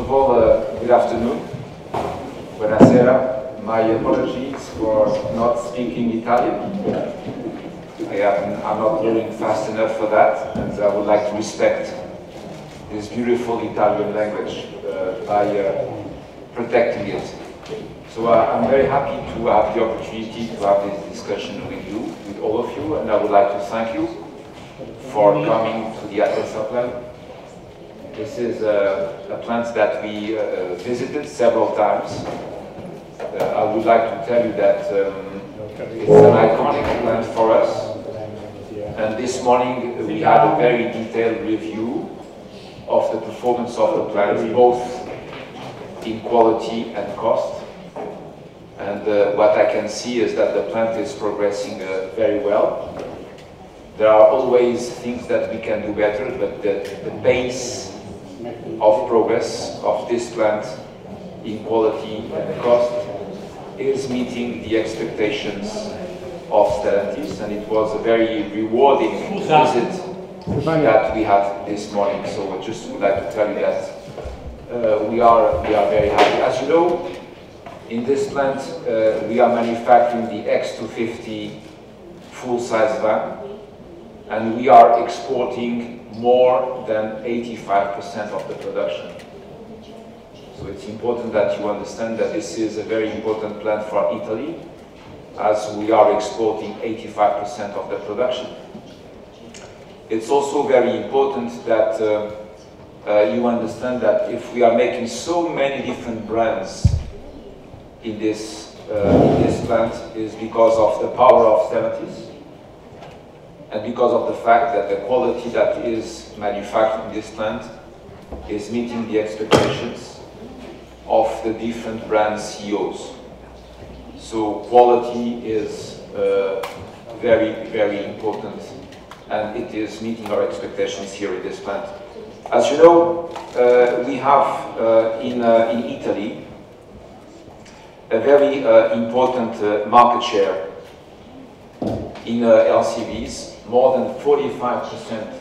of all, uh, good afternoon. Buonasera. My apologies for not speaking Italian. I am, I'm not learning fast enough for that, and I would like to respect this beautiful Italian language uh, by uh, protecting it. So uh, I'm very happy to have the opportunity to have this discussion with you, with all of you, and I would like to thank you for coming to the Atessa plant. This is a, a plant that we uh, visited several times. Uh, I would like to tell you that um, it's an iconic plant for us. And this morning we had a very detailed review of the performance of the plant, both in quality and cost. And uh, what I can see is that the plant is progressing uh, very well. There are always things that we can do better, but the, the pace of progress of this plant in quality and cost is meeting the expectations of Stellantis, and it was a very rewarding visit that we had this morning. So I just would like to tell you that uh, we are we are very happy. As you know, in this plant uh, we are manufacturing the X250 full-size van, and we are exporting more than 85% of the production. So it's important that you understand that this is a very important plant for Italy, as we are exporting 85% of the production. It's also very important that uh, uh, you understand that if we are making so many different brands in this, uh, in this plant is because of the power of Stellantis and because of the fact that the quality that is manufactured in this plant is meeting the expectations of the different brand CEOs. So quality is uh, very, very important and it is meeting our expectations here in this plant. As you know, uh, we have uh, in, uh, in Italy a very uh, important uh, market share in LCVs more than 45%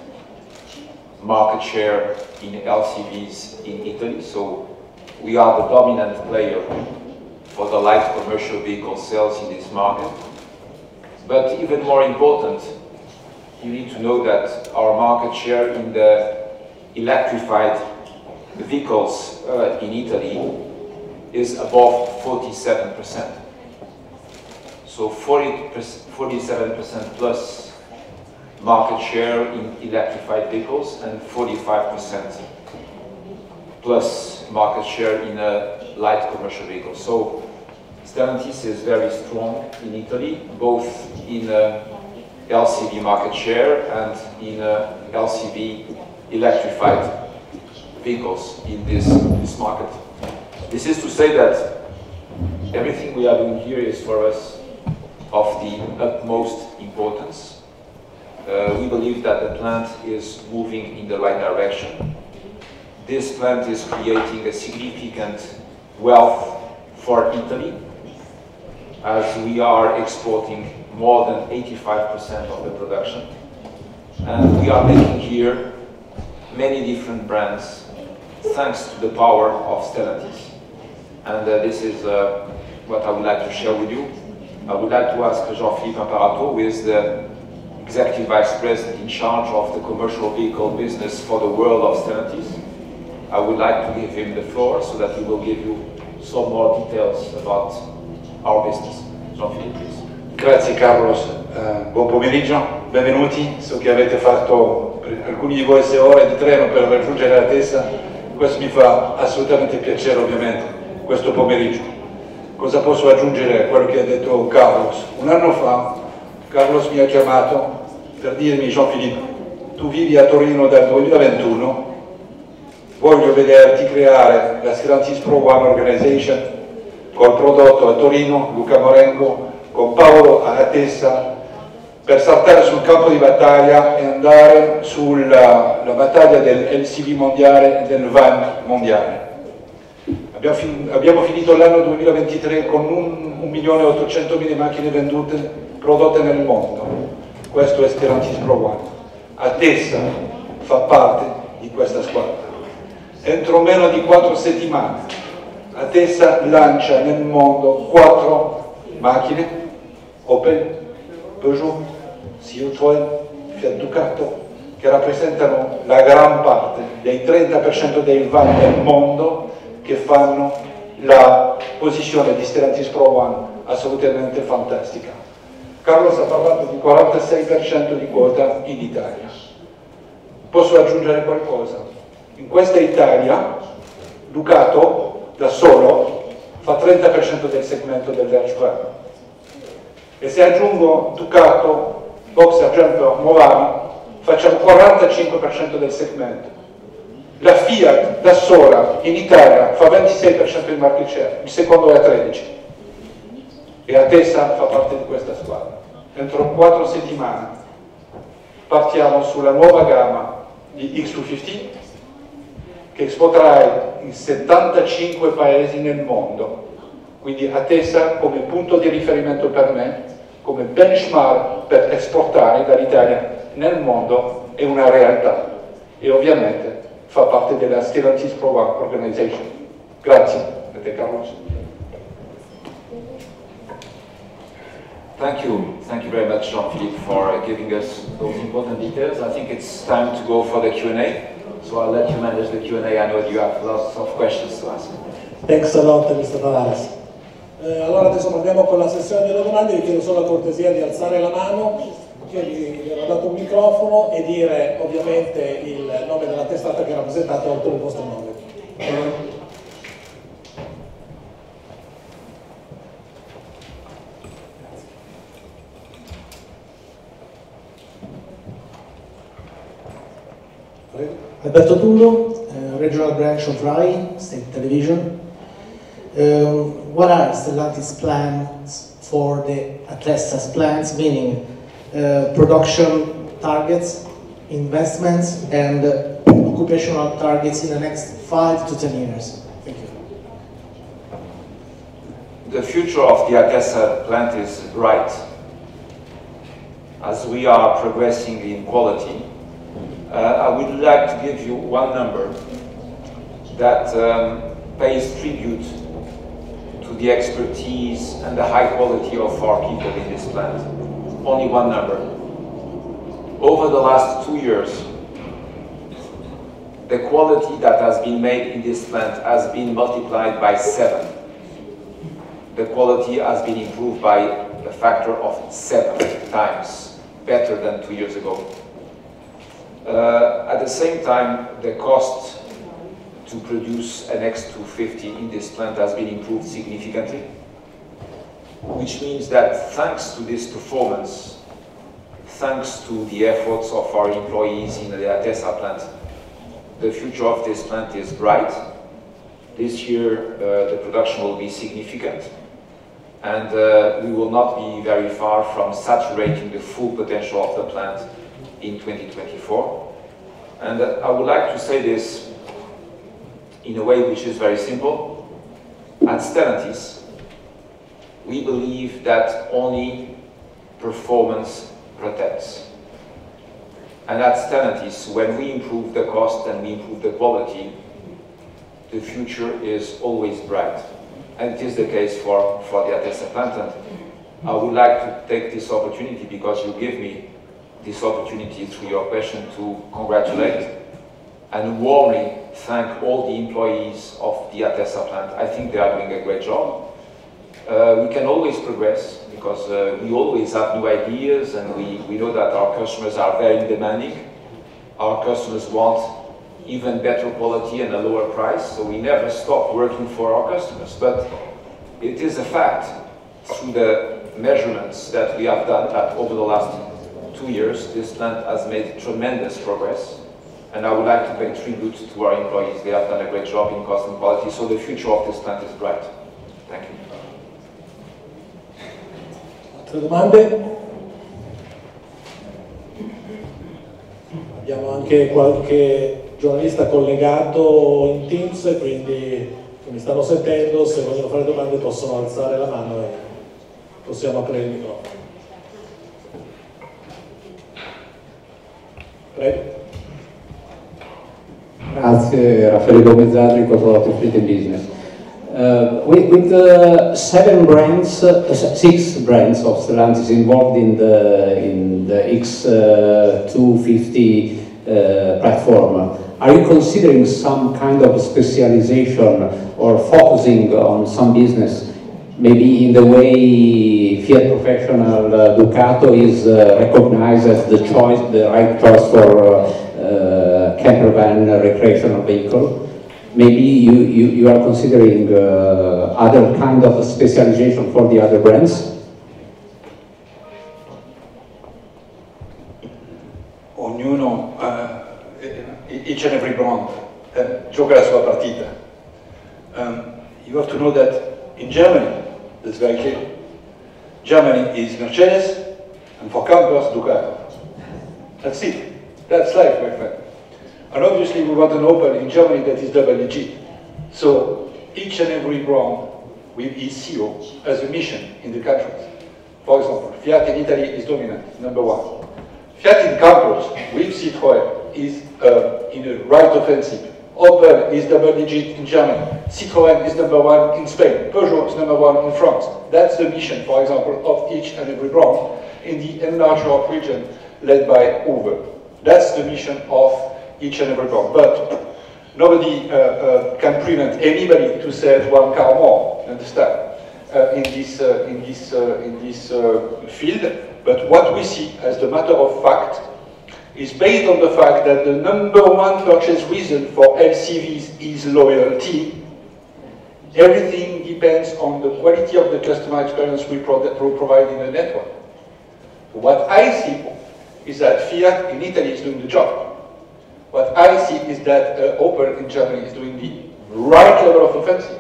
market share in LCVs in Italy. So we are the dominant player for the light commercial vehicle sales in this market. But even more important, you need to know that our market share in the electrified vehicles uh, in Italy is above 47%. So 40 47% plus market share in electrified vehicles and 45% plus market share in a light commercial vehicle. So Stellantis is very strong in Italy, both in uh, LCV market share and in uh, LCV electrified vehicles in this, this market. This is to say that everything we are doing here is for us of the utmost importance uh, we believe that the plant is moving in the right direction. This plant is creating a significant wealth for Italy as we are exporting more than 85% of the production. And we are making here many different brands thanks to the power of Stellantis. And uh, this is uh, what I would like to share with you. I would like to ask Jean-Philippe Imparato, who is the Executive Vice President in charge of the commercial vehicle business for the world of Stellantis. I would like to give him the floor so that he will give you some more details about our business. Jean-Philippe, please. Grazie Carlos, uh, buon pomeriggio, benvenuti. So che avete fatto alcuni di voi 6 ore di treno per raggiungere la testa, questo mi fa assolutamente piacere ovviamente, questo pomeriggio. Cosa posso aggiungere a quello che ha detto Carlos? Un anno fa Carlos mi ha chiamato per dirmi Jean-Philippe, tu vivi a Torino dal 2021, voglio vederti creare la Stellantis Pro One Organization col prodotto a Torino, Luca Morengo, con Paolo a Tessa, per saltare sul campo di battaglia e andare sulla battaglia del LCV mondiale e del van mondiale. Abbiamo, fin abbiamo finito l'anno 2023 con 1.800.000 macchine vendute prodotte nel mondo questo è Stellantis Pro One. Atessa fa parte di questa squadra. Entro meno di quattro settimane Atessa lancia nel mondo quattro macchine, Opel, Peugeot, Citroën, Fiat Ducato, che rappresentano la gran parte dei 30% dei van del mondo che fanno la posizione di Stellantis Pro One assolutamente fantastica. Carlos ha parlato di 46% di quota in Italia. Posso aggiungere qualcosa? In questa Italia Ducato da solo fa 30% del segmento del Verge e se aggiungo Ducato, Boxer, Jumper, Movano facciamo 45% del segmento. La Fiat da sola in Italia fa 26% di market share, il secondo è a 13% e Atessa fa parte di questa squadra. Entro 4 settimane partiamo sulla nuova gamma di X250 che esporterà in 75 paesi nel mondo. Quindi Atessa come punto di riferimento per me, come benchmark per esportare dall'Italia nel mondo è una realtà e ovviamente fa parte della Stellantis Pro Organization. Grazie, Carlos. Thank you. Thank you very much, Jean-Philippe, for giving us those important details. I think it's time to go for the Q&A. So I'll let you manage the Q&A. I know you have lots of questions to ask. Thanks a lot, Mr. Tavares. Eh, allora adesso andiamo con la sessione delle domande, vi chiedo solo la cortesia di alzare la mano io gli, ho dato un microfono e dire ovviamente il nome della testata che rappresentate oltre il vostro nome. Alberto Tullo, uh, Regional Branch of RAI, State Television. Uh, what are Stellantis plans for the Atessa's plans, meaning uh, production targets, investments, and occupational targets in the next five to ten years? Thank you. The future of the Atessa plant is bright. As we are progressing in quality, uh, I would like to give you one number that um, pays tribute to the expertise and the high quality of our people in this plant only one number. Over the last two years, the quality that has been made in this plant has been multiplied by seven. The quality has been improved by a factor of seven times, better than two years ago. Uh, at the same time, the cost to produce an X250 in this plant has been improved significantly which means that thanks to this performance, thanks to the efforts of our employees in the Atessa plant, the future of this plant is bright. This year, uh, the production will be significant, and uh, we will not be very far from saturating the full potential of the plant in 2024. And uh, I would like to say this in a way which is very simple. At Stellantis, we believe that only performance protects. And at Stellantis, when we improve the cost and we improve the quality, the future is always bright. And it is the case for, for the Atessa plant. I would like to take this opportunity because you give me this opportunity through your question to congratulate and warmly thank all the employees of the Atessa plant. I think they are doing a great job. Uh, we can always progress because uh, we always have new ideas and we, we know that our customers are very demanding. Our customers want even better quality and a lower price, so we never stop working for our customers. But it is a fact through the measurements that we have done that over the last two years, this plant has made tremendous progress. And I would like to pay tribute to our employees. They have done a great job in cost and quality, so the future of this plant is bright. Thank you. Altre domande? Abbiamo anche qualche giornalista collegato in Teams, quindi mi stanno sentendo, se vogliono fare domande possono alzare la mano e possiamo aprire il microfono. Prego. Grazie, Raffaele Gomezzadri, Controllo Fleet and Business. Uh, with, with uh, seven brands, uh, six brands of Stellantis involved in the in the X250 uh, platform, are you considering some kind of specialization or focusing on some business, maybe in the way Fiat Professional uh, Ducato is uh, recognized as the choice, the right choice for camper van recreational vehicle? maybe you, you, you are considering uh, other kind of specialization for the other brands? Ognuno, uh, each and every brand uh, gioca la sua partita. Um, you have to know that in Germany, that's very clear. Germany is Mercedes, and for campers, Ducato. That's it. That's life, my friend. And obviously we want an Opel in Germany that is double digit. So each and every brand with its CEO has a mission in the countries. For example, Fiat in Italy is dominant, number one. Fiat in campers with Citroën is uh, in a right offensive. Opel is double digit in Germany. Citroën is number one in Spain. Peugeot is number one in France. That's the mission, for example, of each and every brand in the enlarged Europe region led by Uwe. That's the mission of each and every brand. But nobody uh, uh, can prevent anybody to sell one car more, understand, uh, in this, uh, in this, uh, in this uh, field. But what we see as the matter of fact is based on the fact that the number one purchase reason for LCVs is loyalty. Everything depends on the quality of the customer experience we, pro we provide in the network. What I see is that Fiat in Italy is doing the job. What I see is that uh, Opel in Germany is doing the right level of offensive.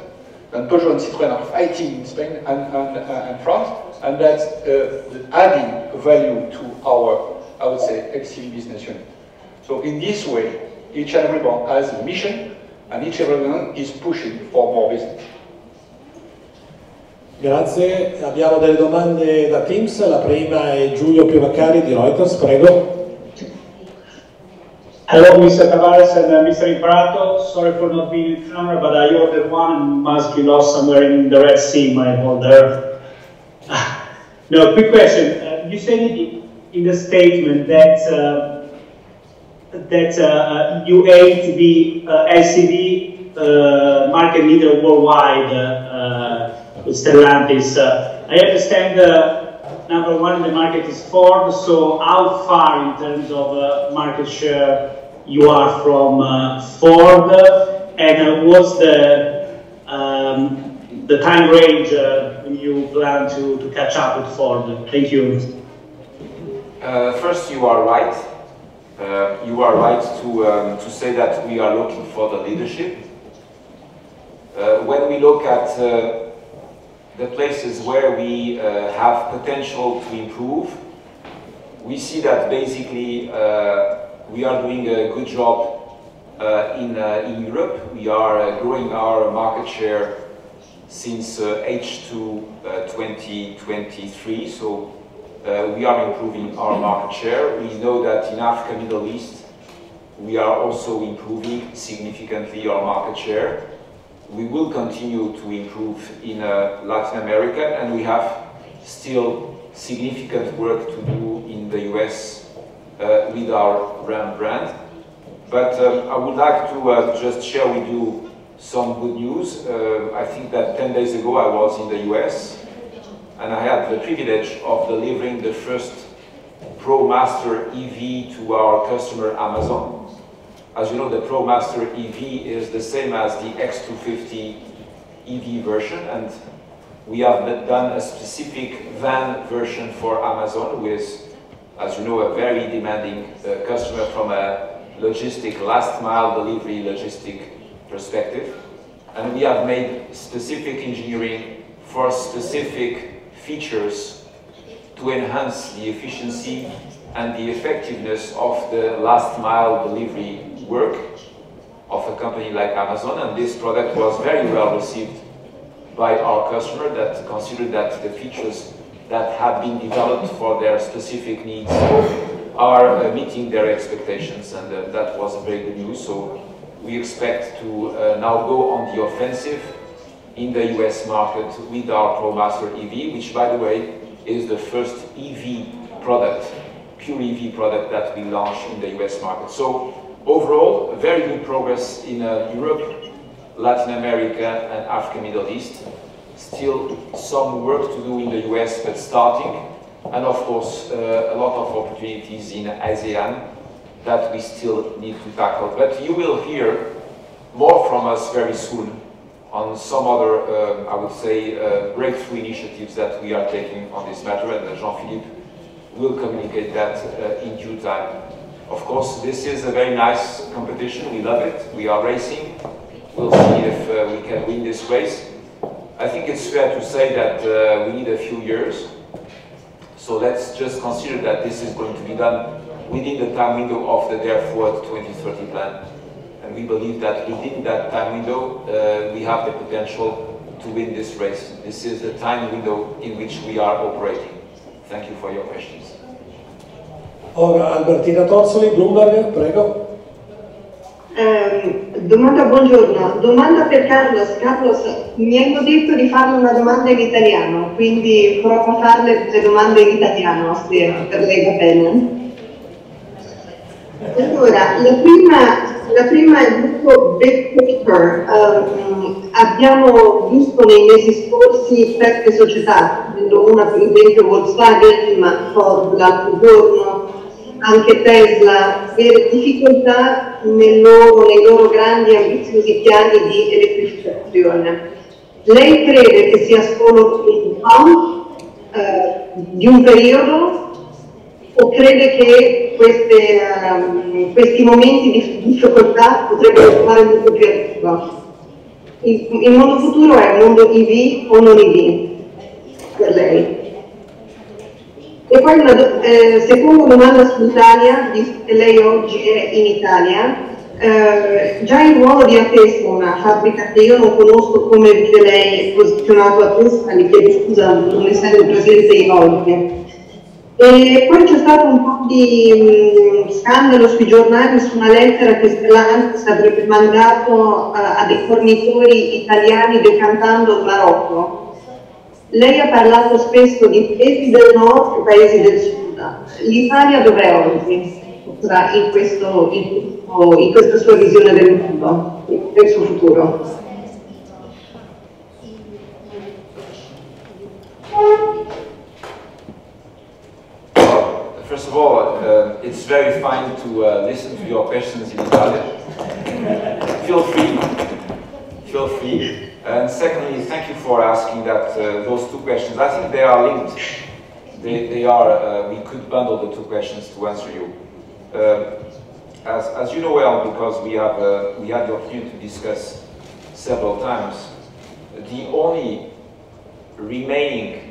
And Peugeot and Citroën are fighting in Spain and, and, uh, and France, and that's uh, adding value to our, I would say, XCV business unit. So in this way, each and every one has a mission, and each and every one is pushing for more business. Grazie, abbiamo delle domande da Teams, la prima è Giulio Piovaccari di Reuters, prego. Hello, Mr. Tavares and uh, Mr. Imparato. Sorry for not being in camera, but I ordered one and must be lost somewhere in the Red Sea, my order. no, quick question. Uh, you said in the statement that uh, that uh, uh, you aim to be uh, LCV market leader worldwide with Stellantis. I understand number one in the market is Ford, so how far in terms of market share you are from uh, Ford, and uh, what's the um, the time range uh, when you plan to, to catch up with Ford? Thank you. Uh, first, you are right. Uh, you are right to, um, to say that we are looking for the leadership. Uh, when we look at the places where we have potential to improve, we see that basically we are doing a good job uh, in, uh, in Europe. We are uh, growing our market share since H2 2023, so we are improving our market share. We know that in Africa, Middle East, we are also improving significantly our market share. We will continue to improve in uh, Latin America and we have still significant work to do in the US uh, with our Ram brand. But um, I would like to uh, just share with you some good news. Uh, I think that 10 days ago I was in the US and I had the privilege of delivering the first ProMaster EV to our customer Amazon. As you know, the ProMaster EV is the same as the X250 EV version and we have done a specific van version for Amazon with as you know, a very demanding uh, customer from a logistic, last mile delivery logistic perspective. And we have made specific engineering for specific features to enhance the efficiency and the effectiveness of the last mile delivery work of a company like Amazon. And this product was very well received by our customer that considered that the features that have been developed for their specific needs are uh, meeting their expectations and uh, that was very good news. So we expect to uh, now go on the offensive in the US market with our ProMaster EV, which by the way is the first EV product, pure EV product that we launch in the US market. So overall, very good progress in uh, Europe, Latin America and Africa, Middle East. Still some work to do in the US, but starting. And of course, uh, a lot of opportunities in ASEAN that we still need to tackle. But you will hear more from us very soon on some other, uh, I would say, uh, breakthrough initiatives that we are taking on this matter, and Jean-Philippe will communicate that uh, in due time. Of course, this is a very nice competition. We love it. We are racing. We'll see if uh, we can win this race. I think it's fair to say that uh, we need a few years. So let's just consider that this is going to be done within the time window of the Forward 2030 plan. And we believe that within that time window, uh, we have the potential to win this race. This is the time window in which we are operating. Thank you for your questions. Ora Albertina Torsoli, Bloomberg, prego. Eh, domanda, buongiorno. Domanda per Carlos. Carlos, mi hanno detto di farle una domanda in italiano, quindi provo a farle le domande in italiano, se per lei va bene. Allora, la prima, la prima è il gruppo Big Picture. Um, abbiamo visto nei mesi scorsi certe società, una per esempio Volkswagen, ma Ford l'altro giorno, anche Tesla, avere difficoltà loro, nei loro grandi ambiziosi piani di elettrificazione. Lei crede che sia solo un pump eh, di un periodo o crede che queste, um, questi momenti di difficoltà potrebbero tornare molto più a lungo? Il, il mondo futuro è un mondo EV o non EV per lei? E poi una eh, seconda domanda sull'Italia, visto che lei oggi è in Italia, eh, già il ruolo di Atessa, una fabbrica che io non conosco come vive lei posizionato a Atessa, mi chiedo scusa non essendo presente in oggi. E poi c'è stato un po' di mh, scandalo sui giornali su una lettera che Stellantis avrebbe mandato uh, a dei fornitori italiani decantando il Marocco. Lei ha parlato spesso di paesi del nord e paesi del sud. L'Italia dov'è oggi in, questo, in, in questa sua visione del mondo, del suo futuro? Of all, uh, it's very fine to uh, listen to your questions in Italian. Feel free. Feel free. And secondly, thank you for asking that uh, those two questions. I think they are linked. They, they are, uh, we could bundle the two questions to answer you. Uh, as, as you know well, because we have, uh, we had the opportunity to discuss several times, the only remaining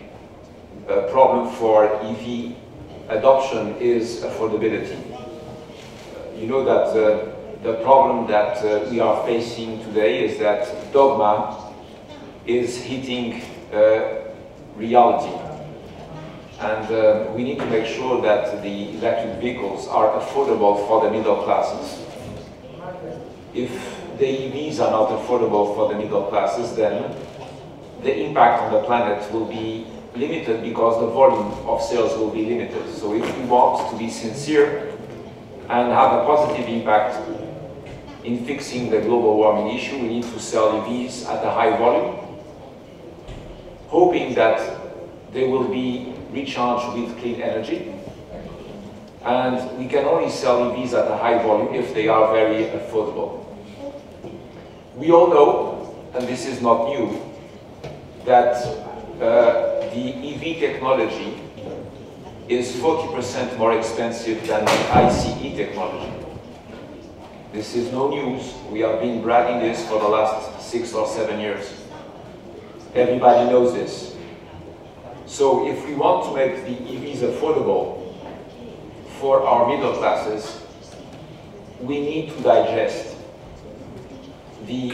problem for EV adoption is affordability. you know that uh, the problem that uh, we are facing today is that dogma is hitting uh, reality. And uh, we need to make sure that the electric vehicles are affordable for the middle classes. If the EVs are not affordable for the middle classes, then the impact on the planet will be limited because the volume of sales will be limited. So if we want to be sincere and have a positive impact in fixing the global warming issue, we need to sell EVs at a high volume, hoping that they will be recharged with clean energy. And we can only sell EVs at a high volume if they are very affordable. We all know, and this is not new, that uh, the EV technology is 40% more expensive than the ICE technology. This is no news. We have been bragging this for the last six or seven years. Everybody knows this. So if we want to make the EVs affordable for our middle classes, we need to digest the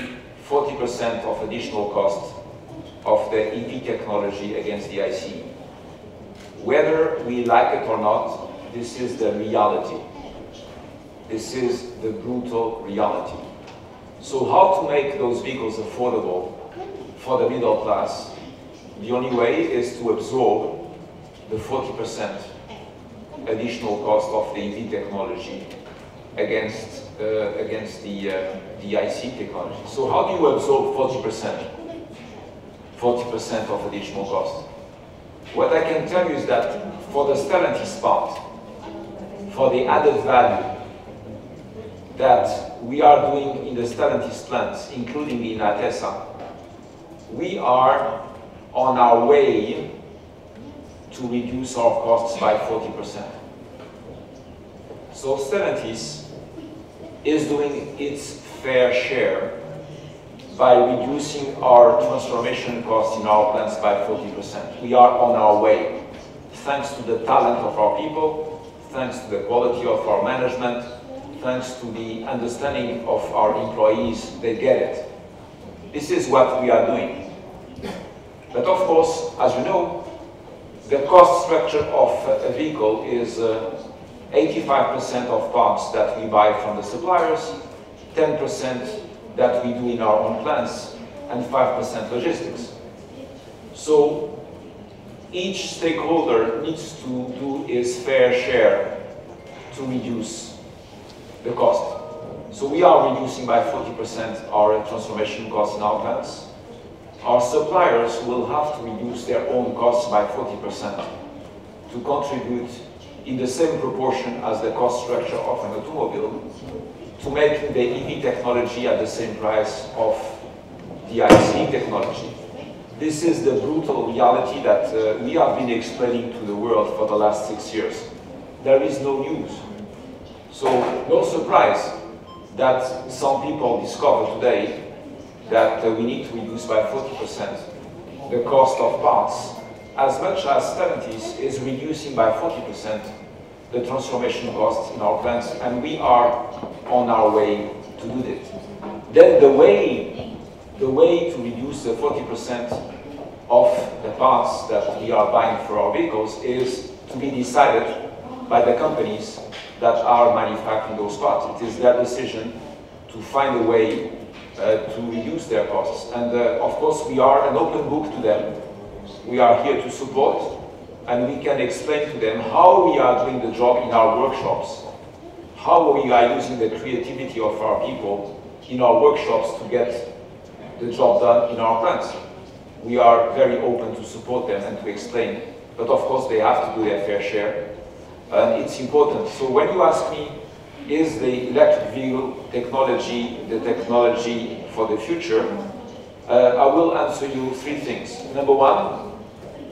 40% of additional cost of the EV technology against the IC. Whether we like it or not, this is the reality. This is the brutal reality. So how to make those vehicles affordable for the middle class? The only way is to absorb the 40% additional cost of the EV technology against, uh, against the, uh, the IC technology. So how do you absorb 40%? 40% of additional cost? What I can tell you is that for the Stellantis part, for the added value that we are doing in the Stellantis plants, including in Atessa, we are on our way to reduce our costs by 40%. So Stellantis is doing its fair share by reducing our transformation costs in our plants by 40%. We are on our way, thanks to the talent of our people, thanks to the quality of our management, thanks to the understanding of our employees, they get it. This is what we are doing. But of course, as you know, the cost structure of a vehicle is 85% uh, of parts that we buy from the suppliers, 10% that we do in our own plants, and 5% logistics. So each stakeholder needs to do his fair share to reduce the cost. So we are reducing by 40% our transformation costs in our plants. Our suppliers will have to reduce their own costs by 40% to contribute in the same proportion as the cost structure of an automobile to make the EV technology at the same price of the ICE technology. This is the brutal reality that uh, we have been explaining to the world for the last six years. There is no news. So no surprise that some people discover today that uh, we need to reduce by 40% the cost of parts as much as Stellantis is reducing by 40% the transformation costs in our plants, and we are on our way to do that. Then the way, the way to reduce the 40% of the parts that we are buying for our vehicles is to be decided by the companies that are manufacturing those parts. It is their decision to find a way uh, to reduce their costs. And uh, of course, we are an open book to them. We are here to support and we can explain to them how we are doing the job in our workshops, how we are using the creativity of our people in our workshops to get the job done in our plants. We are very open to support them and to explain, but of course they have to do their fair share. And it's important. So when you ask me, is the electric vehicle technology the technology for the future? Uh, I will answer you three things. Number one,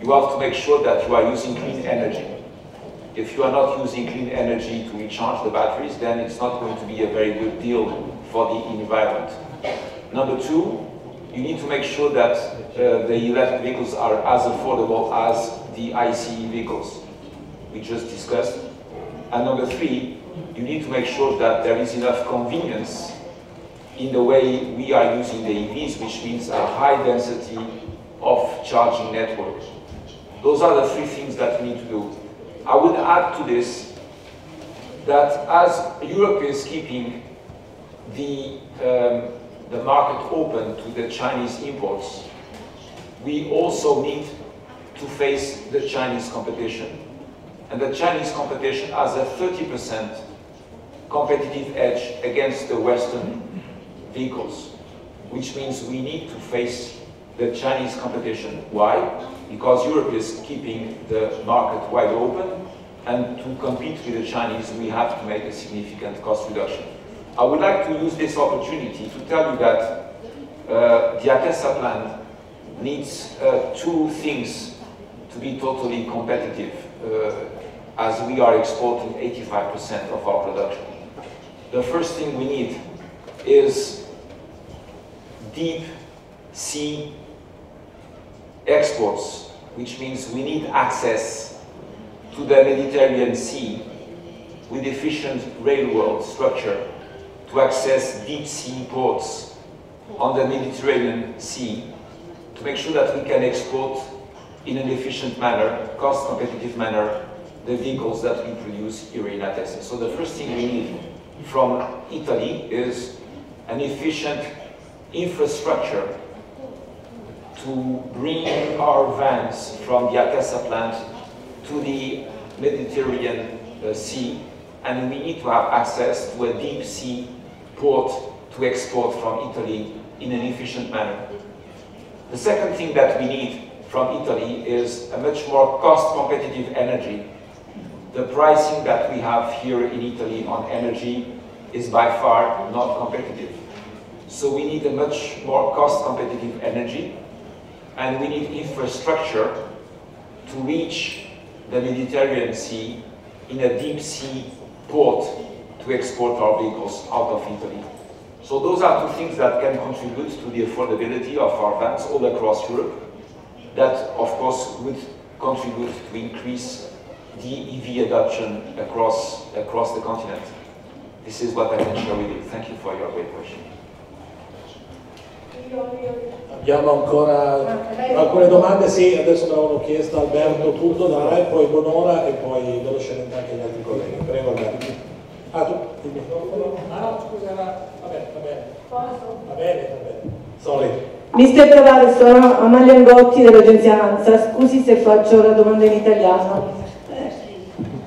you have to make sure that you are using clean energy. If you are not using clean energy to recharge the batteries, then it's not going to be a very good deal for the environment. Number two, you need to make sure that uh, the electric vehicles are as affordable as the ICE vehicles we just discussed. And number three, you need to make sure that there is enough convenience in the way we are using the EVs, which means a high density of charging network. Those are the three things that we need to do. I would add to this that as Europe is keeping the, um, the market open to the Chinese imports, we also need to face the Chinese competition. And the Chinese competition has a 30% competitive edge against the Western vehicles, which means we need to face the Chinese competition. Why? Because Europe is keeping the market wide open, and to compete with the Chinese, we have to make a significant cost reduction. I would like to use this opportunity to tell you that uh, the Atessa plant needs uh, two things to be totally competitive uh, as we are exporting 85% of our production. The first thing we need is deep sea exports, which means we need access to the Mediterranean Sea with efficient railroad structure to access deep sea ports on the Mediterranean Sea to make sure that we can export in an efficient manner, cost competitive manner, the vehicles that we produce here in Atessa. So the first thing we need from Italy is an efficient infrastructure to bring our vans from the Atessa plant to the Mediterranean uh, Sea, and we need to have access to a deep sea port to export from Italy in an efficient manner. The second thing that we need from Italy is a much more cost competitive energy. The pricing that we have here in Italy on energy is by far not competitive. So we need a much more cost competitive energy and we need infrastructure to reach the Mediterranean Sea in a deep sea port to export our vehicles out of Italy. So those are two things that can contribute to the affordability of our vans all across Europe. That, of course, would contribute to increase the EV adoption across, across the continent. This is what I can share with you. Thank you for your great question. Abbiamo ancora alcune domande? Sì, adesso me l'hanno chiesto Alberto tutto, dai, poi Bonora e poi velocemente anche gli altri colleghi. Prego Alberto. Ah, tu? Il microfono? Ah no, scusa, va bene, va bene. Va bene, va bene. Sorry. Mister Tavares, sono Amalia Angotti dell'agenzia ANSA, scusi se faccio la domanda in italiano.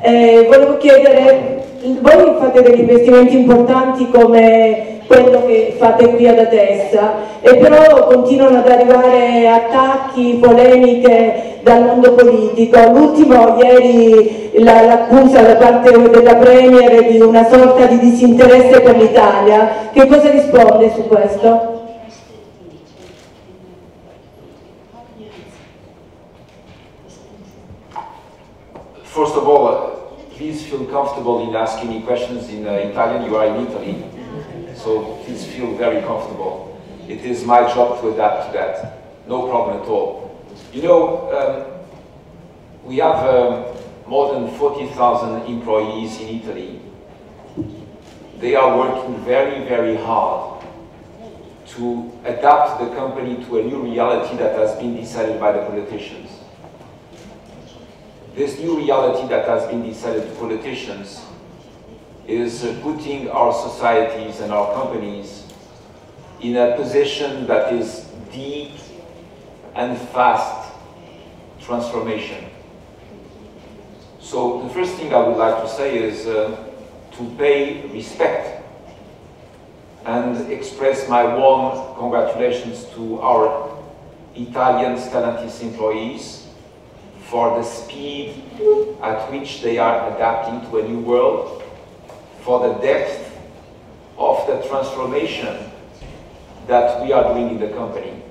Eh, volevo chiedere, voi fate degli investimenti importanti come quello che fate qui ad Atessa e però continuano ad arrivare attacchi, polemiche dal mondo politico. L'ultimo ieri l'accusa da parte della Premier di una sorta di disinteresse per l'Italia. Che cosa risponde su questo? First of all, please feel comfortable in asking me questions in uh, Italian. You are in Italy. So please feel very comfortable. It is my job to adapt to that. No problem at all. You know, um, we have um, more than 40,000 employees in Italy. They are working very, very hard to adapt the company to a new reality that has been decided by the politicians. This new reality that has been decided by politicians is putting our societies and our companies in a position that is deep and fast transformation. So the first thing I would like to say is uh, to pay respect and express my warm congratulations to our Italian Stellantis employees for the speed at which they are adapting to a new world for the depth of the transformation that we are doing in the company.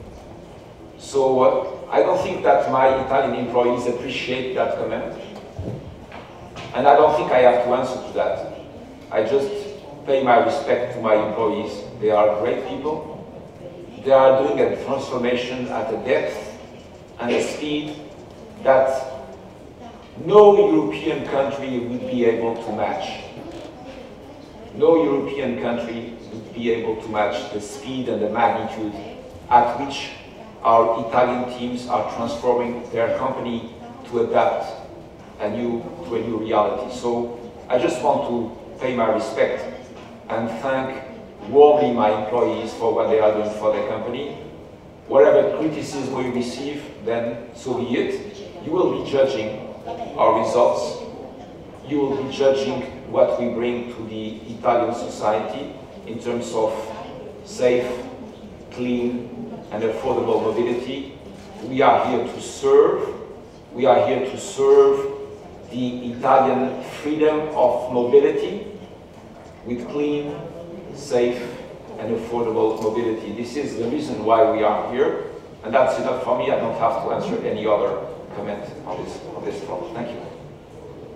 So uh, I don't think that my Italian employees appreciate that comment. And I don't think I have to answer to that. I just pay my respect to my employees. They are great people. They are doing a transformation at a depth and a speed that no European country would be able to match no European country would be able to match the speed and the magnitude at which our Italian teams are transforming their company to adapt a new, to a new reality. So I just want to pay my respect and thank warmly my employees for what they are doing for their company. Whatever criticism we receive, then so be it. You will be judging our results. You will be judging what we bring to the Italian society in terms of safe, clean, and affordable mobility. We are here to serve. We are here to serve the Italian freedom of mobility with clean, safe, and affordable mobility. This is the reason why we are here, and that's enough for me. I don't have to answer any other comment on this, on this front. Thank you.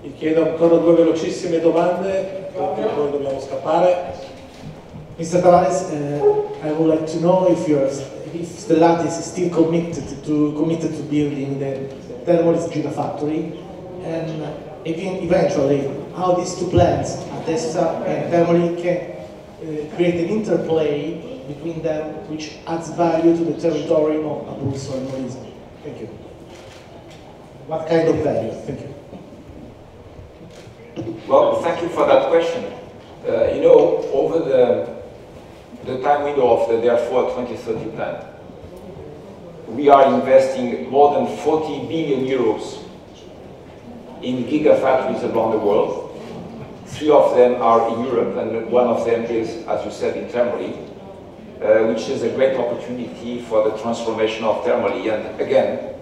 Vi chiedo ancora due velocissime domande, perché poi dobbiamo scappare. Mr. Tavares, uh, I would like to know if if Stellantis is still committed to committed to building the Thermolis Gigafactory, and even eventually how these two plants, Atessa and Thermoli, can uh, create an interplay between them which adds value to the territory of Abruzzo and Molise. Thank you. What kind of value? Thank you. Well, thank you for that question. Uh, you know, over the the time window of the Dare Forward 2030 plan, we are investing more than 40 billion euros in gigafactories around the world. Three of them are in Europe, and one of them is, as you said, in Termoli, uh, which is a great opportunity for the transformation of Termoli. And again,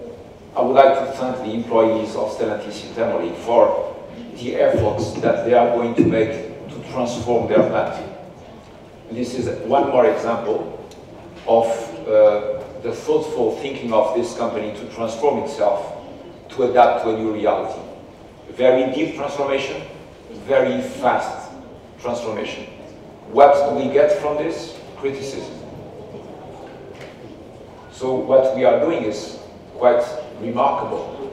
I would like to thank the employees of Stellantis in Termoli for the efforts that they are going to make to transform their plant. This is one more example of uh, the thoughtful thinking of this company to transform itself, to adapt to a new reality. Very deep transformation, very fast transformation. What do we get from this? Criticism. So what we are doing is quite remarkable.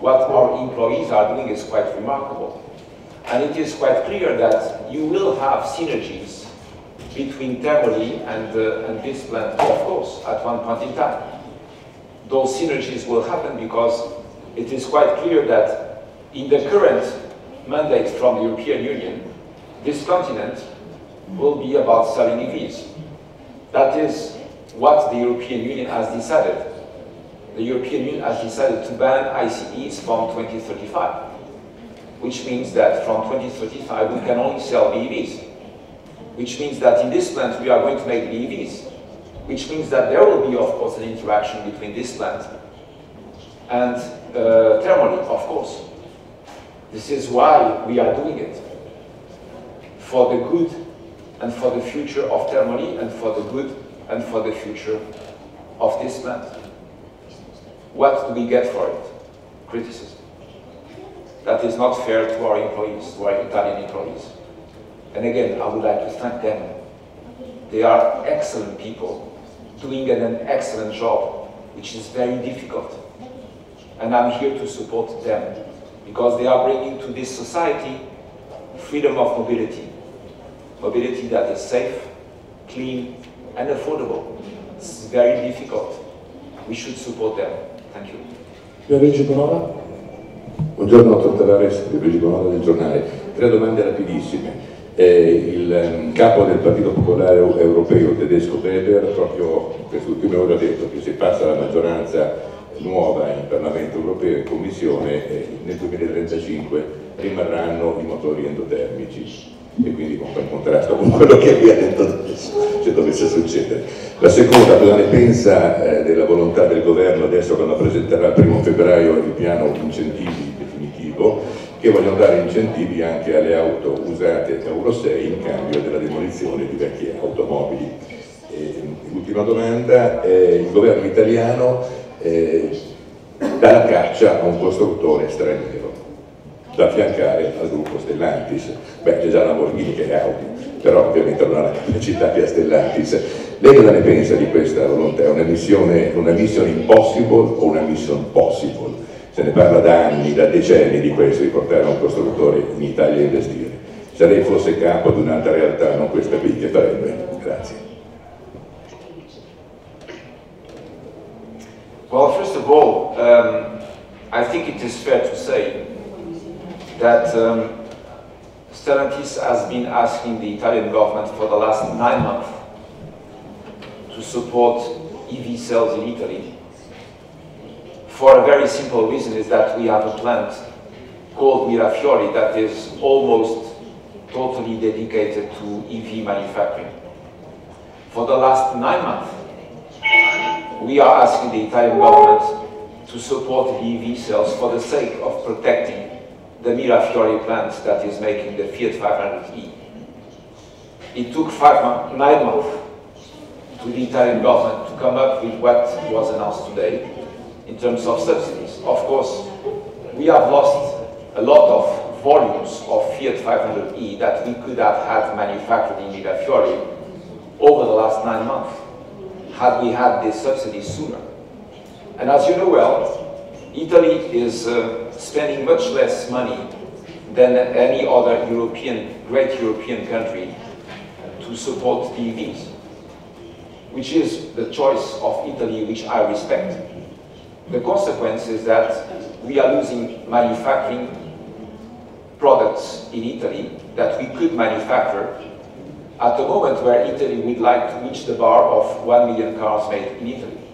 What our employees are doing is quite remarkable. And it is quite clear that you will have synergies between Termoli and, uh, and this plant, of course, at one point in time. Those synergies will happen because it is quite clear that in the current mandate from the European Union, this continent will be about selling EVs. That is what the European Union has decided. The European Union has decided to ban ICEs from 2035, which means that from 2035 we can only sell BEVs which means that in this plant we are going to make BEVs, which means that there will be, of course, an interaction between this plant and uh, of course. This is why we are doing it, for the good and for the future of Termoli and for the good and for the future of this plant. What do we get for it? Criticism. That is not fair to our employees, to our Italian employees. And again, I would like to thank them. They are excellent people, doing an excellent job, which is very difficult. And I'm here to support them, because they are bringing to this society freedom of mobility. Mobility that is safe, clean, and affordable. It's very difficult. We should support them. Thank you. Luigi Bonora. Buongiorno, dottor Tavares, Luigi Bonora del giornale. Tre domande rapidissime eh, il um, capo del Partito Popolare Europeo tedesco Weber proprio in queste ultime ore ha detto che se passa la maggioranza nuova in Parlamento Europeo e in Commissione eh, nel 2035 rimarranno i motori endotermici e quindi in contrasto con quello che ha detto adesso, se dovesse succedere. La seconda, cosa ne pensa eh, della volontà del governo adesso quando presenterà il primo febbraio il piano incentivi definitivo che vogliono dare incentivi anche alle auto usate Euro 6 in cambio della demolizione di vecchie automobili. L'ultima domanda, eh, il governo italiano eh, dà la caccia a un costruttore straniero da affiancare al gruppo Stellantis. Beh, c'è già Lamborghini che è Audi, però ovviamente non ha la capacità che ha Stellantis. Lei cosa ne pensa di questa volontà? È una missione, una mission impossible o una mission possible? se ne parla da anni, da decenni di questo, di portare un costruttore in Italia a investire. Se lei fosse capo di un'altra realtà, non questa qui, che farebbe? Grazie. Well, first of all, um, I think it is fair to say that um, Stellantis has been asking the Italian government for the last nine months to support EV sales in Italy for a very simple reason is that we have a plant called Mirafiori that is almost totally dedicated to EV manufacturing. For the last nine months, we are asking the Italian government to support EV sales for the sake of protecting the Mirafiori plant that is making the Fiat 500e. It took five months, nine months to the Italian government to come up with what was announced today in terms of subsidies. Of course, we have lost a lot of volumes of Fiat 500e that we could have had manufactured in Mirafiori over the last nine months had we had this subsidy sooner. And as you know well, Italy is uh, spending much less money than any other European, great European country to support EVs, which is the choice of Italy, which I respect. The consequence is that we are losing manufacturing products in Italy that we could manufacture at the moment where Italy would like to reach the bar of 1 million cars made in Italy.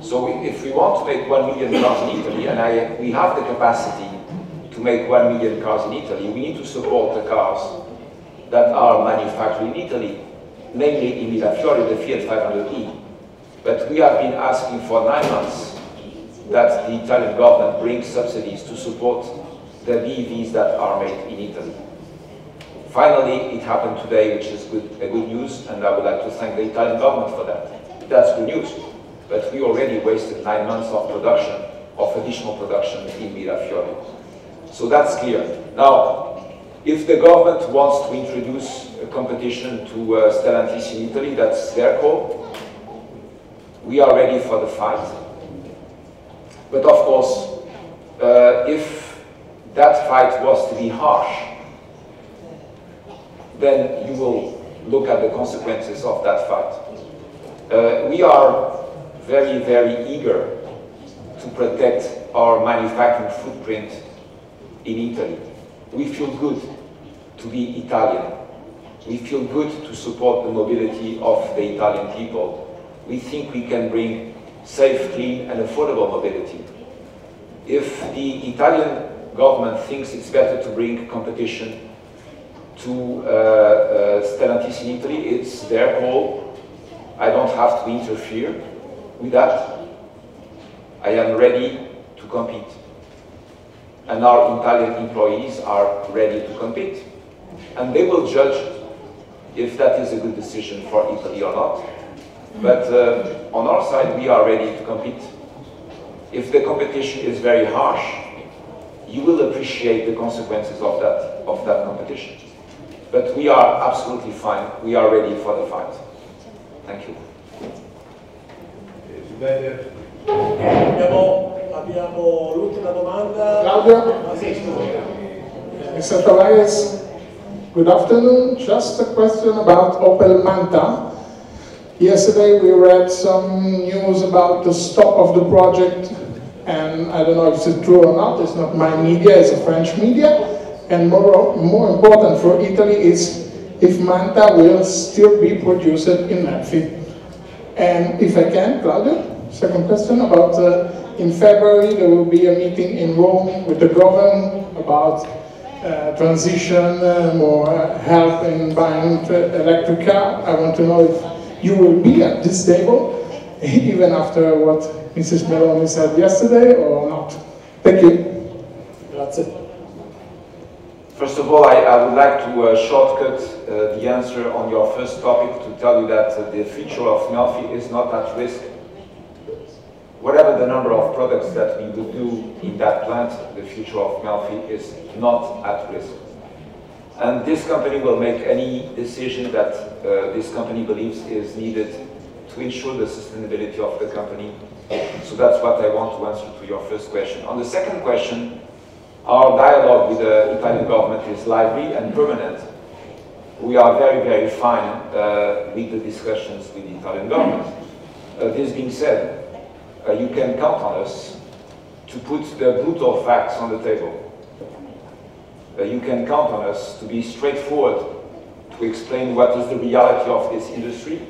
So if we want to make 1 million cars in Italy, and I, we have the capacity to make 1 million cars in Italy, we need to support the cars that are manufactured in Italy, namely in Mirafiori, the Fiat 500e. But we have been asking for nine months that the Italian government brings subsidies to support the BEVs that are made in Italy. Finally, it happened today, which is good, good news, and I would like to thank the Italian government for that. That's good news. But we already wasted nine months of production, of additional production in Mirafiori. So that's clear. Now, if the government wants to introduce a competition to uh, Stellantis in Italy, that's their call. We are ready for the fight. But of course, uh, if that fight was to be harsh, then you will look at the consequences of that fight. Uh, we are very, very eager to protect our manufacturing footprint in Italy. We feel good to be Italian. We feel good to support the mobility of the Italian people. We think we can bring safe, clean and affordable mobility. If the Italian government thinks it's better to bring competition to uh, uh, Stellantis in Italy, it's their call. I don't have to interfere with that. I am ready to compete. And our Italian employees are ready to compete. And they will judge if that is a good decision for Italy or not. But uh, on our side, we are ready to compete. If the competition is very harsh, you will appreciate the consequences of that, of that competition. But we are absolutely fine. We are ready for the fight. Thank you. Abbiamo, abbiamo l'ultima domanda. Claudio? Ah, sì. Mr. Tavares, good afternoon. Just a question about Opel Manta. Yesterday we read some news about the stop of the project and I don't know if it's true or not, it's not my media, it's a French media. And more, more important for Italy is if Manta will still be produced in Melfi. And if I can, Claudio, second question about uh, in February there will be a meeting in Rome with the government about uh, transition, uh, more help in buying electric car. I want to know if you will be at this table, even after what Mrs. Meloni said yesterday or not. Thank you. Grazie. First of all, I, I would like to uh, shortcut uh, the answer on your first topic to tell you that uh, the future of Melfi is not at risk. Whatever the number of products that we will do in that plant, the future of Melfi is not at risk. And this company will make any decision that uh, this company believes is needed to ensure the sustainability of the company. So that's what I want to answer to your first question. On the second question, our dialogue with the Italian government is lively and permanent. We are very, very fine uh, with the discussions with the Italian government. Uh, this being said, uh, you can count on us to put the brutal facts on the table. Uh, you can count on us to be straightforward, to explain what is the reality of this industry,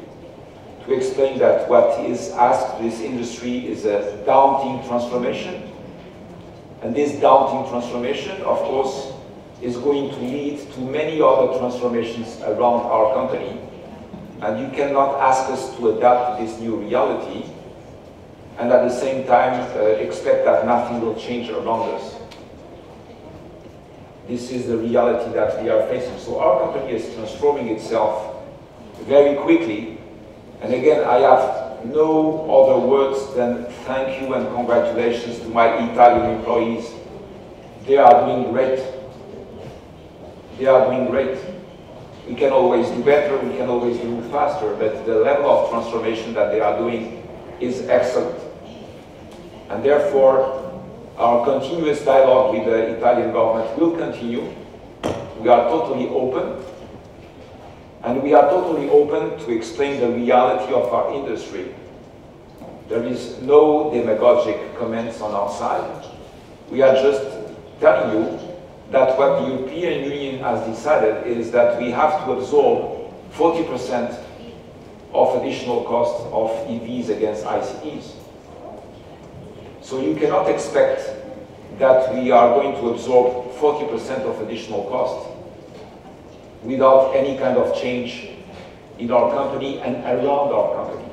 to explain that what is asked this industry is a daunting transformation, and this daunting transformation, of course, is going to lead to many other transformations around our company. And you cannot ask us to adapt to this new reality and at the same time uh, expect that nothing will change around us. This is the reality that we are facing. So our company is transforming itself very quickly. And again, I have no other words than thank you and congratulations to my Italian employees. They are doing great. They are doing great. We can always do better, we can always do faster, but the level of transformation that they are doing is excellent. And therefore, our continuous dialogue with the Italian government will continue. We are totally open and we are totally open to explain the reality of our industry. There is no demagogic comments on our side. We are just telling you that what the European Union has decided is that we have to absorb 40% of additional costs of EVs against ICEs. So you cannot expect that we are going to absorb 40% of additional cost without any kind of change in our company and around our company.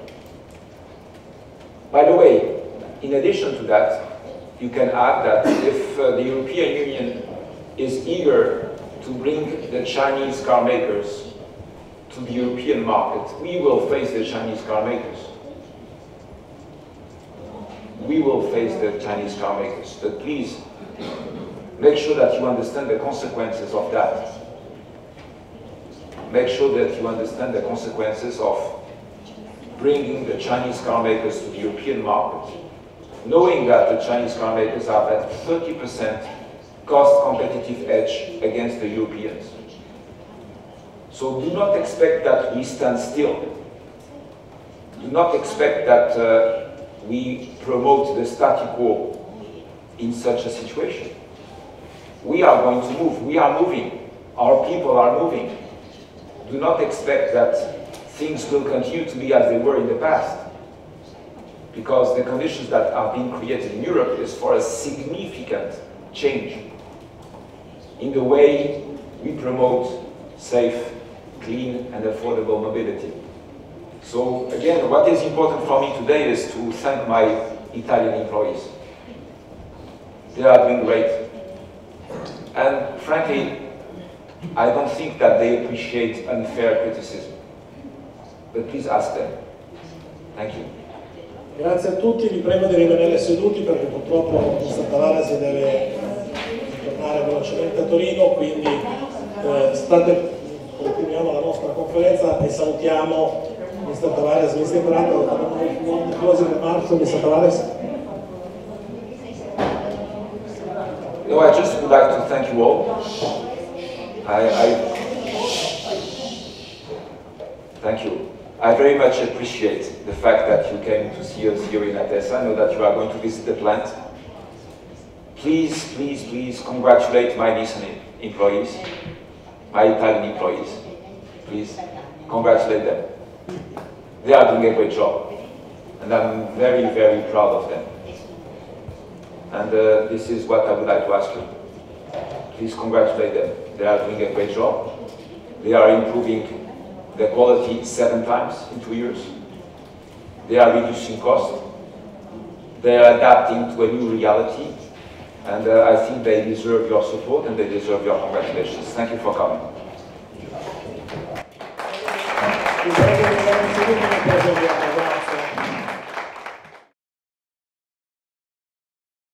By the way, in addition to that, you can add that if uh, the European Union is eager to bring the Chinese car makers to the European market, we will face the Chinese car makers. We will face the Chinese car makers. But please, make sure that you understand the consequences of that. Make sure that you understand the consequences of bringing the Chinese car makers to the European market, knowing that the Chinese car makers have at 30% cost competitive edge against the Europeans. So do not expect that we stand still. Do not expect that uh, we promote the status quo in such a situation. We are going to move. We are moving. Our people are moving. Do not expect that things will continue to be as they were in the past. Because the conditions that are being created in Europe is for a significant change in the way we promote safe, clean and affordable mobility. So again, what is important for me today is to thank my Italian employees. They are doing great. And frankly, I don't think that they appreciate unfair criticism. But please ask them. Thank you. Grazie a tutti, vi prego di rimanere seduti perché purtroppo Mr. Tavares deve tornare velocemente a Torino, quindi eh, state, continuiamo la nostra conferenza e salutiamo Mr. Tavares. Mr. Prato, closing remarks, Mr. Tavares? No, I just would like to thank you all. I, I thank you. I very much appreciate the fact that you came to see us here in Atessa. I know that you are going to visit the plant. Please, please, please congratulate my Nissan employees, my Italian employees. Please congratulate them. They are doing a great job. And I'm very, very proud of them. And uh, this is what I would like to ask you. Please congratulate them. They are doing a great job. They are improving the quality seven times in two years. They are reducing cost. They are adapting to a new reality. And uh, I think they deserve your support and they deserve your congratulations. Thank you for coming.